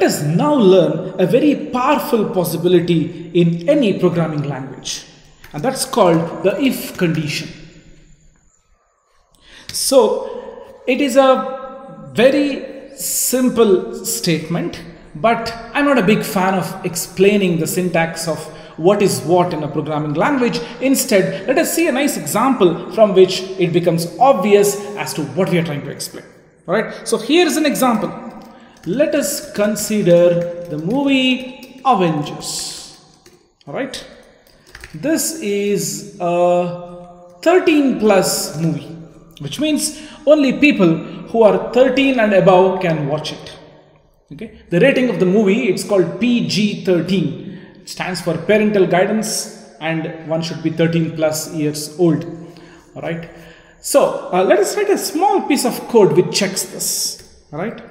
Let us now learn a very powerful possibility in any programming language, and that's called the if condition. So, it is a very simple statement, but I'm not a big fan of explaining the syntax of what is what in a programming language. Instead, let us see a nice example from which it becomes obvious as to what we are trying to explain. Alright, so here is an example. Let us consider the movie Avengers. Alright, this is a 13 plus movie, which means only people who are 13 and above can watch it. Okay, the rating of the movie it's called PG-13. It stands for parental guidance, and one should be 13 plus years old. All right. So uh, let us write a small piece of code which checks this. All right.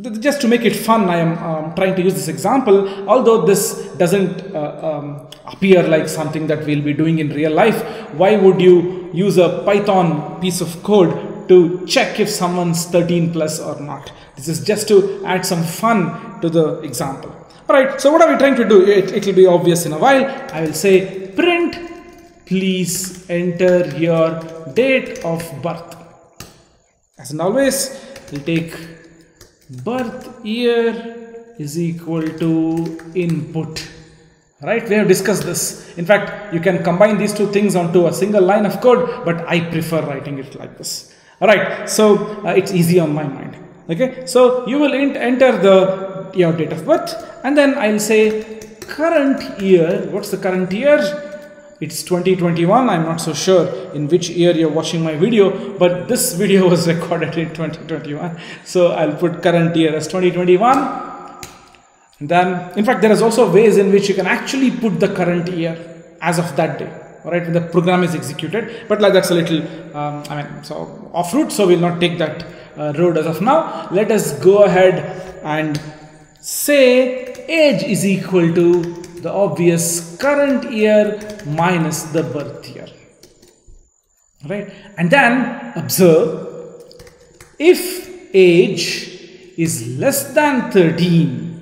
Just to make it fun, I am um, trying to use this example. Although this doesn't uh, um, appear like something that we'll be doing in real life, why would you use a Python piece of code to check if someone's 13 plus or not? This is just to add some fun to the example. Alright, so what are we trying to do? It, it will be obvious in a while. I will say print please enter your date of birth. As and always, we'll take birth year is equal to input. Right, we have discussed this. In fact, you can combine these two things onto a single line of code, but I prefer writing it like this. Alright, so uh, it's easy on my mind. Okay, so you will enter the your date of birth and then I'll say current year. What's the current year? It's 2021 i'm not so sure in which year you're watching my video but this video was recorded in 2021 so i'll put current year as 2021 and then in fact there is also ways in which you can actually put the current year as of that day. All right when the program is executed. But like that's a little um, i mean so off route so we'll not take that uh, road as of now. Let us go ahead and say age is equal to the obvious current year minus the birth year. Right? And then observe if age is less than 13,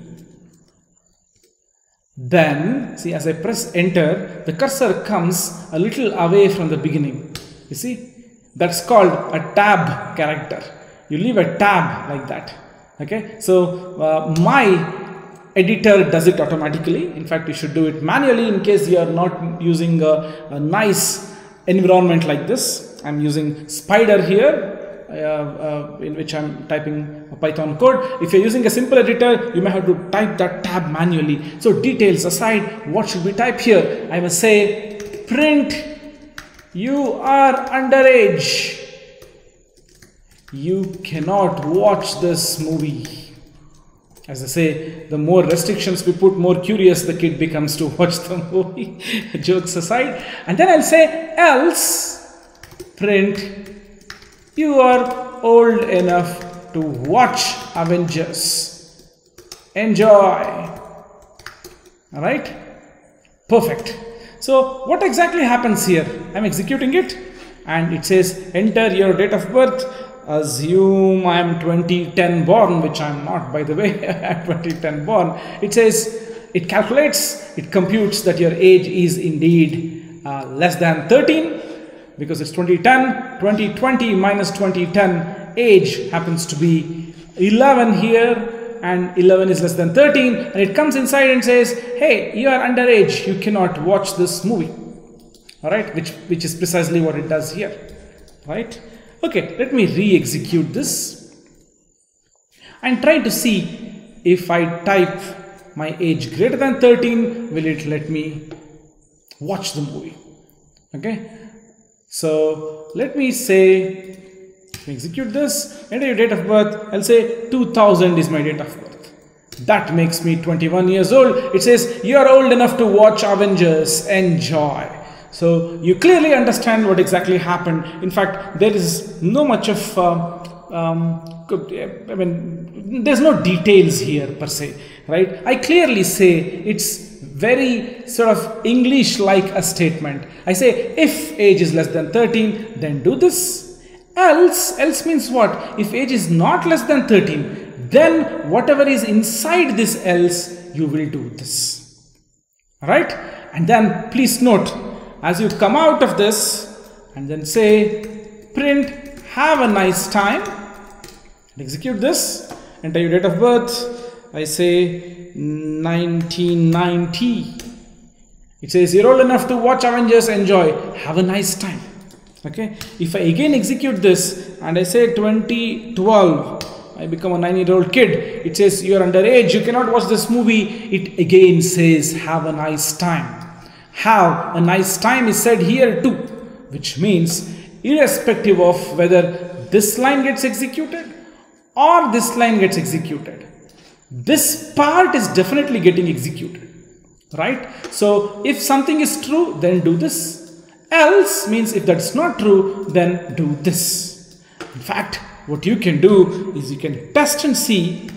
then see as I press enter, the cursor comes a little away from the beginning. You see? That's called a tab character. You leave a tab like that. Okay, so uh, my editor does it automatically. In fact, you should do it manually in case you are not using a, a nice environment like this. I'm using Spyder here. Uh, uh, in which I'm typing a Python code. If you're using a simple editor, you may have to type that tab manually. So details aside, what should we type here? I must say print you are underage. You cannot watch this movie. As I say, the more restrictions we put, more curious the kid becomes to watch the movie. Jokes aside. And then I'll say else print you are old enough to watch Avengers. Enjoy. Alright? Perfect. So what exactly happens here? I'm executing it and it says enter your date of birth assume I am 2010 born, which I am not, by the way, I'm 2010 born. It says it calculates, it computes that your age is indeed uh, less than 13 because it's 2010. 2020 minus 2010 age happens to be 11 here and 11 is less than 13 and it comes inside and says hey you are underage you cannot watch this movie all right which which is precisely what it does here right Okay, let me re-execute this and try to see if I type my age greater than 13, will it let me watch the movie? Okay, so let me say, execute this, enter your date of birth, I'll say 2000 is my date of birth. That makes me 21 years old. It says, you are old enough to watch Avengers, enjoy. So you clearly understand what exactly happened. In fact, there is no much of, uh, um, I mean, there's no details here per se, right? I clearly say it's very sort of English like a statement. I say if age is less than 13, then do this. Else, else means what? If age is not less than 13, then whatever is inside this else, you will do this. Right? And then please note, as you come out of this and then say print have a nice time, and execute this, enter your date of birth, I say 1990. It says you're old enough to watch Avengers, enjoy, have a nice time. Okay, if I again execute this and I say 2012, I become a nine year old kid. It says you are underage, you cannot watch this movie. It again says have a nice time. Have a nice time is said here too, which means irrespective of whether this line gets executed or this line gets executed, this part is definitely getting executed. Right? So if something is true, then do this. Else means if that's not true, then do this. In fact, what you can do is you can test and see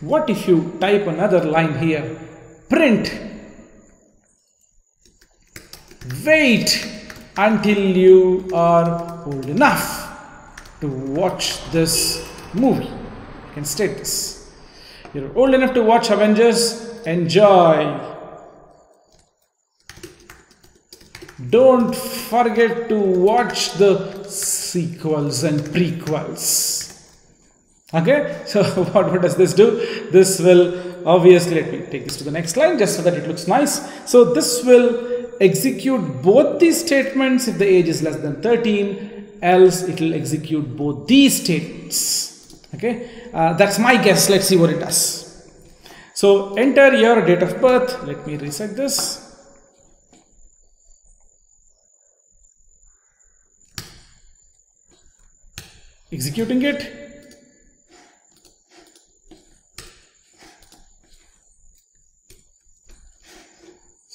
what if you type another line here print wait until you are old enough to watch this movie you can state this you're old enough to watch avengers enjoy don't forget to watch the sequels and prequels. Okay, so what, what does this do? This will obviously, let me take this to the next line just so that it looks nice. So this will execute both these statements if the age is less than 13, else it will execute both these statements. Okay, uh, that's my guess. Let's see what it does. So enter your date of birth. Let me reset this. executing it.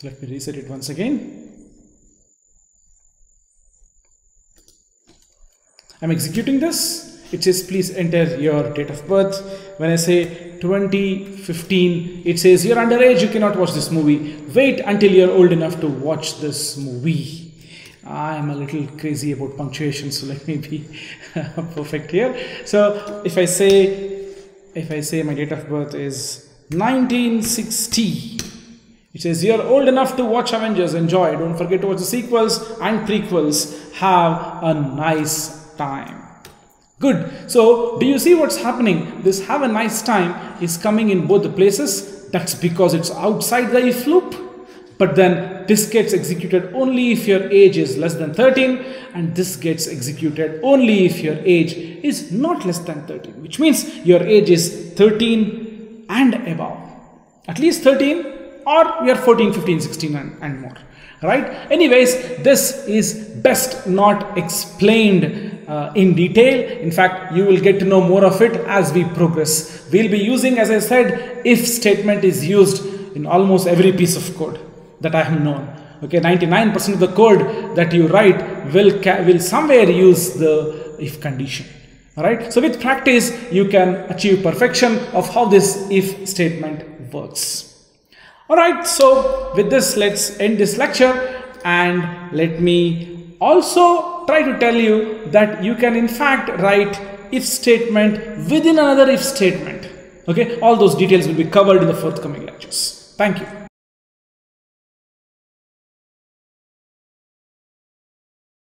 Let me reset it once again. I'm executing this. It says please enter your date of birth. When I say 2015, it says you're underage, you cannot watch this movie. Wait until you're old enough to watch this movie. I'm a little crazy about punctuation, so let me be perfect here. So if I say, if I say my date of birth is 1960, it says you're old enough to watch Avengers, enjoy. Don't forget to watch the sequels and prequels. Have a nice time. Good. So do you see what's happening? This have a nice time is coming in both the places. That's because it's outside the if loop but then this gets executed only if your age is less than 13 and this gets executed only if your age is not less than 13 which means your age is 13 and above at least 13 or you're 14 15 16 and, and more right anyways this is best not explained uh, in detail in fact you will get to know more of it as we progress we'll be using as i said if statement is used in almost every piece of code that I have known. Okay, 99% of the code that you write will, will somewhere use the if condition. Alright, so with practice, you can achieve perfection of how this if statement works. Alright, so with this, let's end this lecture and let me also try to tell you that you can in fact write if statement within another if statement. Okay, all those details will be covered in the forthcoming lectures. Thank you.